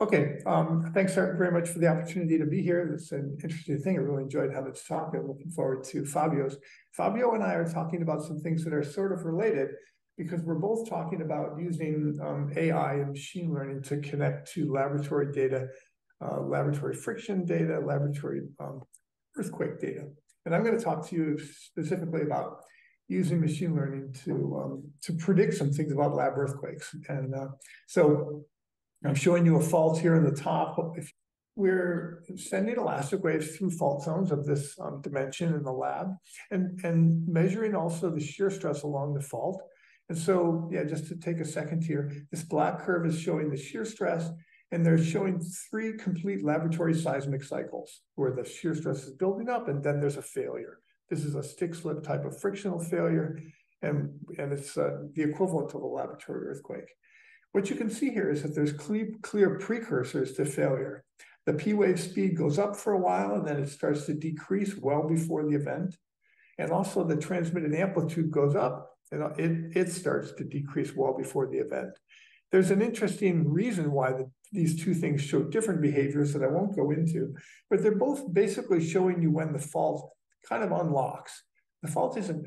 Okay, um, thanks very much for the opportunity to be here. It's an interesting thing. I really enjoyed having this talk. I'm looking forward to Fabio's. Fabio and I are talking about some things that are sort of related because we're both talking about using um, AI and machine learning to connect to laboratory data, uh, laboratory friction data, laboratory um, earthquake data. And I'm going to talk to you specifically about using machine learning to um, to predict some things about lab earthquakes. And uh, so I'm showing you a fault here in the top. If we're sending elastic waves through fault zones of this um, dimension in the lab and, and measuring also the shear stress along the fault. And so, yeah, just to take a second here, this black curve is showing the shear stress and they're showing three complete laboratory seismic cycles where the shear stress is building up and then there's a failure. This is a stick slip type of frictional failure and, and it's uh, the equivalent of a laboratory earthquake. What you can see here is that there's clear, clear precursors to failure. The P wave speed goes up for a while and then it starts to decrease well before the event. And also the transmitted amplitude goes up and it, it starts to decrease well before the event. There's an interesting reason why the, these two things show different behaviors that I won't go into, but they're both basically showing you when the fault kind of unlocks. The fault isn't,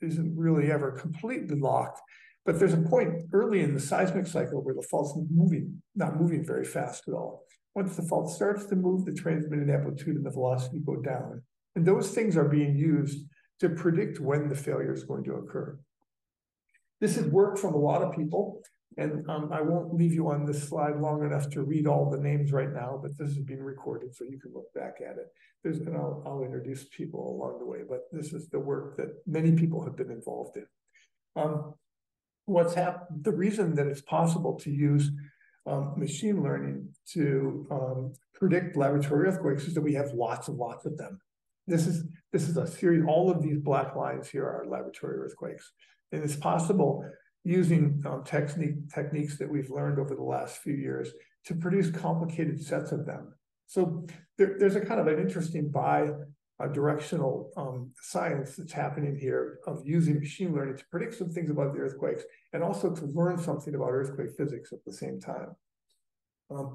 isn't really ever completely locked, but there's a point early in the seismic cycle where the fault's moving, not moving very fast at all. Once the fault starts to move, the transmitted amplitude and the velocity go down. And those things are being used to predict when the failure is going to occur. This is work from a lot of people, and um, I won't leave you on this slide long enough to read all the names right now, but this is being recorded so you can look back at it. There's, and I'll, I'll introduce people along the way, but this is the work that many people have been involved in. Um, what's happened, the reason that it's possible to use um, machine learning to um, predict laboratory earthquakes is that we have lots and lots of them. This is this is a series. All of these black lines here are laboratory earthquakes, and it's possible using um, technique techniques that we've learned over the last few years to produce complicated sets of them. So there, there's a kind of an interesting bi a directional um, science that's happening here of using machine learning to predict some things about the earthquakes and also to learn something about earthquake physics at the same time. Um,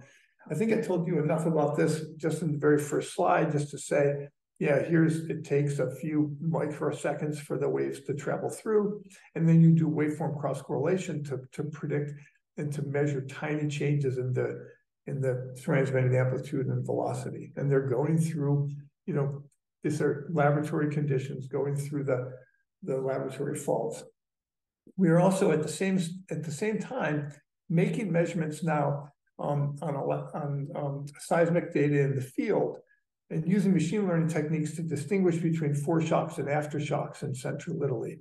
I think I told you enough about this just in the very first slide, just to say, yeah, here's, it takes a few microseconds for the waves to travel through, and then you do waveform cross correlation to, to predict and to measure tiny changes in the in the transmitted amplitude and velocity. And they're going through, you know, these are laboratory conditions going through the, the laboratory faults. We are also at the same at the same time making measurements now um, on, on um, seismic data in the field and using machine learning techniques to distinguish between foreshocks and aftershocks in central Italy.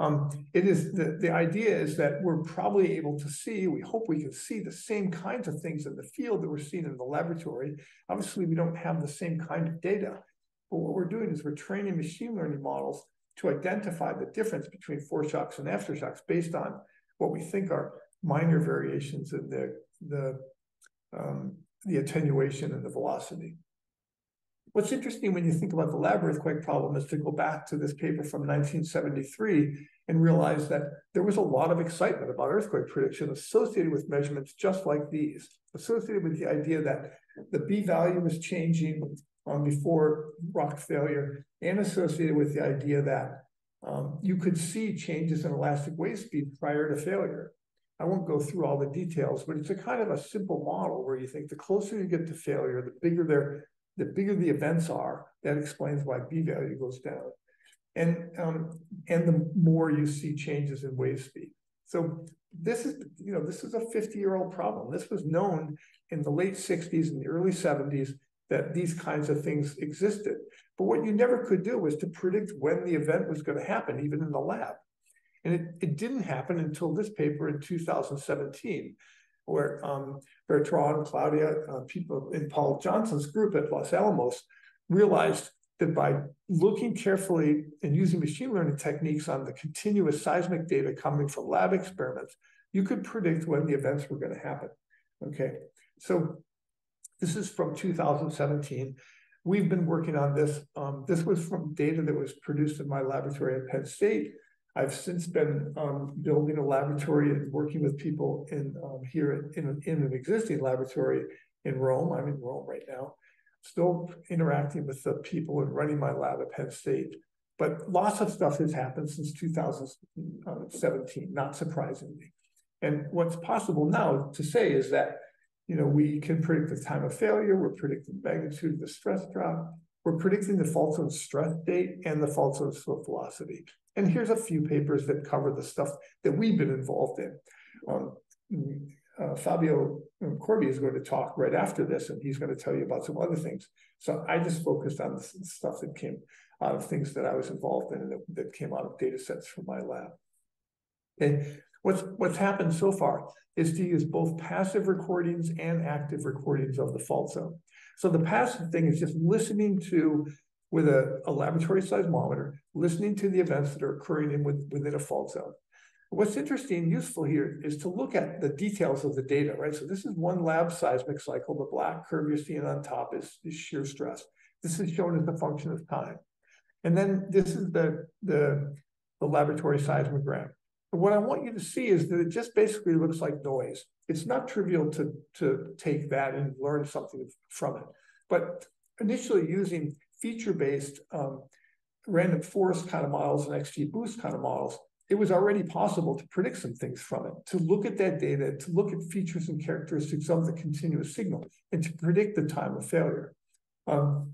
Um, it is the, the idea is that we're probably able to see, we hope we can see the same kinds of things in the field that we're seeing in the laboratory. Obviously, we don't have the same kind of data, but what we're doing is we're training machine learning models to identify the difference between foreshocks and aftershocks based on what we think are minor variations in the the um, the attenuation and the velocity. What's interesting when you think about the lab earthquake problem is to go back to this paper from 1973 and realize that there was a lot of excitement about earthquake prediction associated with measurements just like these, associated with the idea that the B value is changing, um, before rock failure and associated with the idea that um, you could see changes in elastic wave speed prior to failure. I won't go through all the details, but it's a kind of a simple model where you think the closer you get to failure, the bigger their the bigger the events are. That explains why B value goes down, and um, and the more you see changes in wave speed. So this is you know this is a 50 year old problem. This was known in the late 60s and the early 70s that these kinds of things existed. But what you never could do was to predict when the event was going to happen, even in the lab. And it, it didn't happen until this paper in 2017, where um, Bertrand, Claudia, uh, people in Paul Johnson's group at Los Alamos realized that by looking carefully and using machine learning techniques on the continuous seismic data coming from lab experiments, you could predict when the events were going to happen. Okay, so this is from 2017. We've been working on this. Um, this was from data that was produced in my laboratory at Penn State I've since been um, building a laboratory and working with people in um, here in, in an existing laboratory in Rome. I'm in Rome right now, still interacting with the people and running my lab at Penn State. But lots of stuff has happened since 2017, not surprisingly. And what's possible now to say is that, you know, we can predict the time of failure, we're predicting magnitude of the stress drop, we're predicting the fault zone stress date and the fault zone slip velocity. And here's a few papers that cover the stuff that we've been involved in. Um, uh, Fabio Corbi is going to talk right after this, and he's going to tell you about some other things. So I just focused on the stuff that came out of things that I was involved in that, that came out of data sets from my lab. And what's what's happened so far is to use both passive recordings and active recordings of the fault zone. So the passive thing is just listening to with a, a laboratory seismometer, listening to the events that are occurring in with, within a fault zone. What's interesting and useful here is to look at the details of the data, right? So this is one lab seismic cycle. The black curve you're seeing on top is, is shear stress. This is shown as a function of time. And then this is the, the, the laboratory seismogram. What I want you to see is that it just basically looks like noise. It's not trivial to, to take that and learn something from it. But initially using feature-based um, random forest kind of models and XGBoost kind of models, it was already possible to predict some things from it, to look at that data, to look at features and characteristics of the continuous signal, and to predict the time of failure. Um,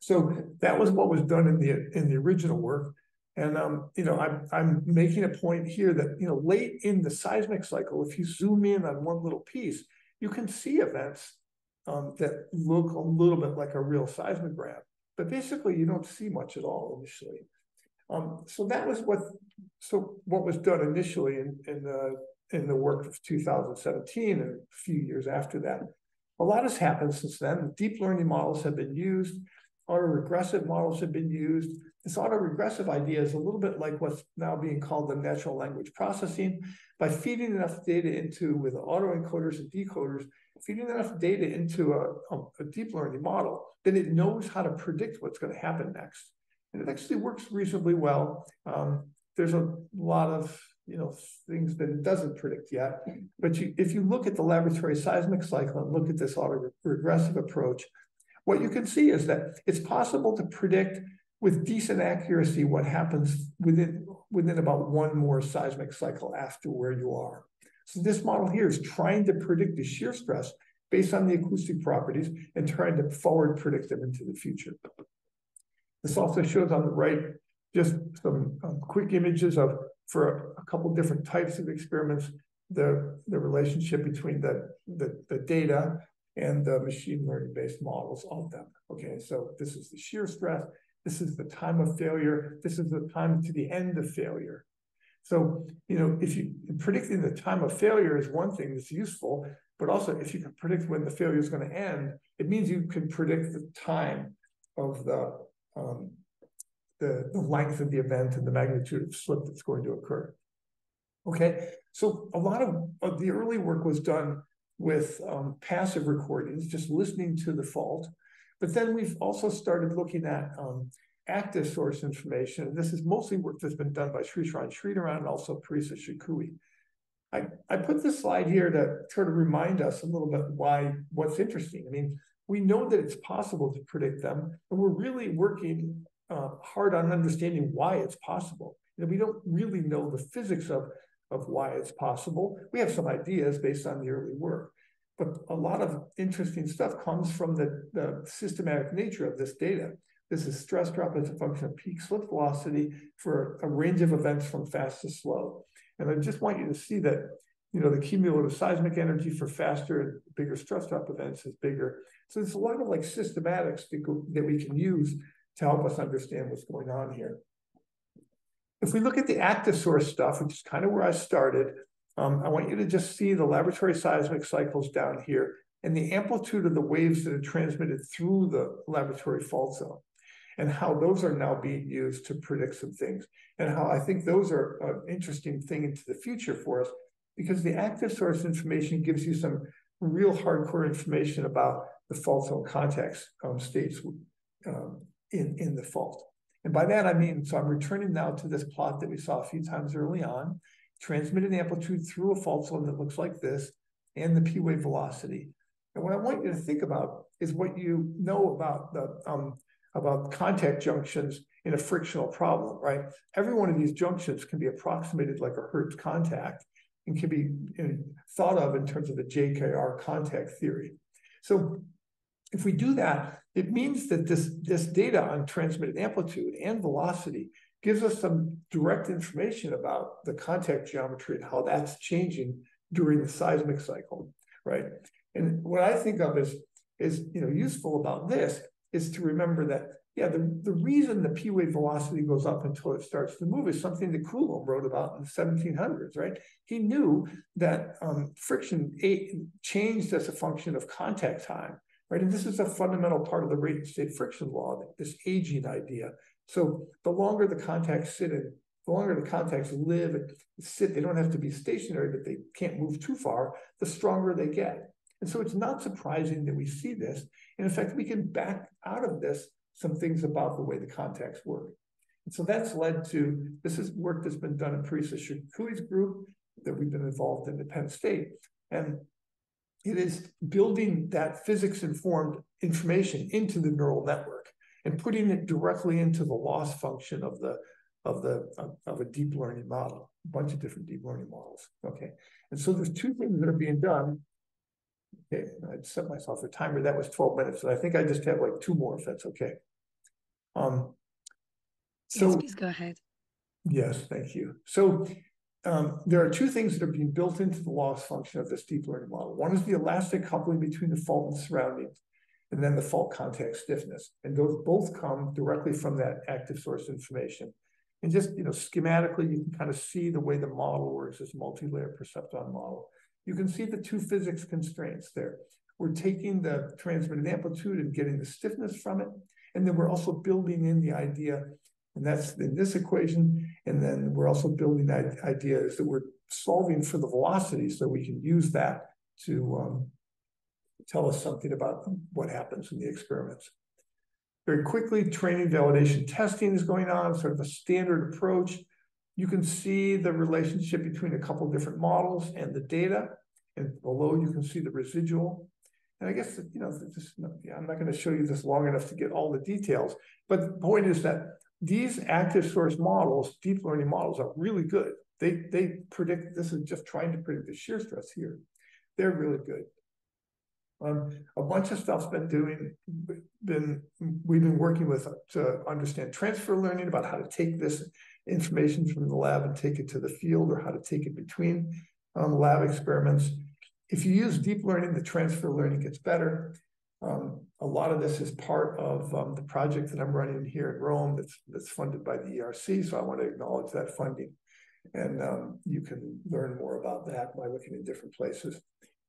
so that was what was done in the in the original work. And um, you know, I'm I'm making a point here that you know, late in the seismic cycle, if you zoom in on one little piece, you can see events um, that look a little bit like a real seismogram, but basically you don't see much at all initially. Um, so that was what so what was done initially in in the in the work of 2017 and a few years after that. A lot has happened since then. Deep learning models have been used, autoregressive models have been used. This autoregressive idea is a little bit like what's now being called the natural language processing. By feeding enough data into with autoencoders and decoders, feeding enough data into a, a, a deep learning model, then it knows how to predict what's going to happen next and it actually works reasonably well. Um, there's a lot of you know things that it doesn't predict yet, but you, if you look at the laboratory seismic cycle and look at this auto-regressive approach, what you can see is that it's possible to predict with decent accuracy what happens within within about one more seismic cycle after where you are. So this model here is trying to predict the shear stress based on the acoustic properties and trying to forward predict them into the future. This also shows on the right just some um, quick images of, for a, couple different types of experiments, the, the relationship between the, the, the data and the machine learning based models of them. Okay, so this is the shear stress, this is the time of failure, this is the time to the end of failure. So, you know, if you predicting the time of failure is one thing that's useful, but also if you can predict when the failure is going to end, it means you can predict the time of the um, the, the length of the event and the magnitude of slip that's going to occur. Okay, so a lot of, of the early work was done with um, passive recordings, just listening to the fault. But then we've also started looking at um, active source information. This is mostly work that's been done by Srisharan Shreedharan and also Parisa Shokouhi. I, I put this slide here to sort of remind us a little bit why what's interesting. I mean, we know that it's possible to predict them, and we're really working uh, hard on understanding why it's possible. You know, we don't really know the physics of, of why it's possible. We have some ideas based on the early work, but a lot of interesting stuff comes from the, the systematic nature of this data. This is stress drop as a function of peak slip velocity for a range of events from fast to slow. And I just want you to see that, you know, the cumulative seismic energy for faster and bigger stress drop events is bigger. So there's a lot of like systematics that we can use to help us understand what's going on here. If we look at the active source stuff, which is kind of where I started, um, I want you to just see the laboratory seismic cycles down here and the amplitude of the waves that are transmitted through the laboratory fault zone and how those are now being used to predict some things and how I think those are an interesting thing into the future for us because the active source information gives you some real hardcore information about the fault zone context um, states um, in, in the fault. And by that, I mean, so I'm returning now to this plot that we saw a few times early on, transmitted amplitude through a fault zone that looks like this, and the P wave velocity. And what I want you to think about is what you know about the um, about contact junctions in a frictional problem, right? Every one of these junctions can be approximated like a Hertz contact and can be thought of in terms of the JKR contact theory. So if we do that, it means that this, this data on transmitted amplitude and velocity gives us some direct information about the contact geometry and how that's changing during the seismic cycle, right? And what I think of as is you know useful about this is to remember that yeah the, the reason the p wave velocity goes up until it starts to move is something that Coulomb wrote about in the 1700s right he knew that um, friction changed as a function of contact time right and this is a fundamental part of the rate and state friction law this aging idea so the longer the contacts sit in the longer the contacts live and sit they don't have to be stationary but they can't move too far the stronger they get and so it's not surprising that we see this. And in fact, we can back out of this some things about the way the contacts work. And so that's led to this is work that's been done in Parisa Shokouhi's group that we've been involved in at Penn State. And it is building that physics informed information into the neural network and putting it directly into the loss function of the of the of, a deep learning model, a bunch of different deep learning models. Okay. And so there's two things that are being done Okay, I'd set myself a timer. That was 12 minutes. And I think I just have like two more if that's okay. Um, so yes, please go ahead. Yes, thank you. So um, there are two things that are being built into the loss function of this deep learning model. One is the elastic coupling between the fault and the surroundings, and then the fault contact stiffness. And those both come directly from that active source information. And just you know, schematically, you can kind of see the way the model works, this multi-layer perceptron model you can see the two physics constraints there. We're taking the transmitted amplitude and getting the stiffness from it. And then we're also building in the idea, and that's in this equation. And then we're also building that idea is that we're solving for the velocity so we can use that to um, tell us something about what happens in the experiments. Very quickly, training validation testing is going on, sort of a standard approach. You can see the relationship between a couple different models and the data. And below you can see the residual. And I guess, you know, this, I'm not going to show you this long enough to get all the details. But the point is that these active source models, deep learning models, are really good. They, they predict, this is just trying to predict the shear stress here. They're really good. Um, a bunch of stuff's been doing, been we've been working with to understand transfer learning about how to take this information from the lab and take it to the field or how to take it between um, lab experiments. If you use deep learning, the transfer learning gets better. Um, a lot of this is part of um, the project that I'm running here in Rome that's, that's funded by the ERC. So I want to acknowledge that funding. And um, you can learn more about that by looking in different places.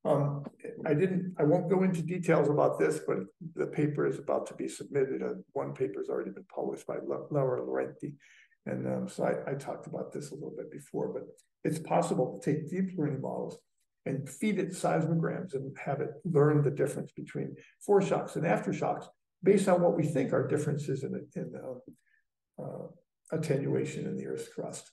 Um, I didn't, I won't go into details about this, but the paper is about to be submitted. Uh, one paper has already been published by Laura Laurenti and um, so I, I, talked about this a little bit before, but it's possible to take deep learning models and feed it seismograms and have it learn the difference between foreshocks and aftershocks based on what we think are differences in, in uh, uh, attenuation in the Earth's crust.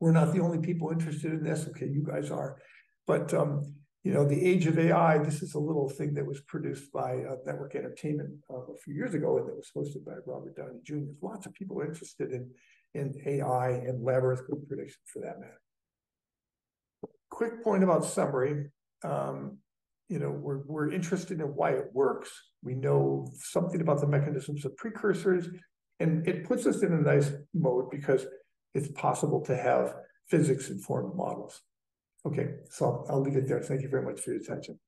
We're not the only people interested in this. Okay, you guys are. But um, you know, the age of AI, this is a little thing that was produced by uh, Network Entertainment uh, a few years ago, and that was hosted by Robert Downey Jr. There's lots of people interested in, in AI and laboratory prediction for that matter. Quick point about summary. Um, you know, we're, we're interested in why it works. We know something about the mechanisms of precursors, and it puts us in a nice mode because it's possible to have physics-informed models. Okay, so I'll leave it there. Thank you very much for your attention.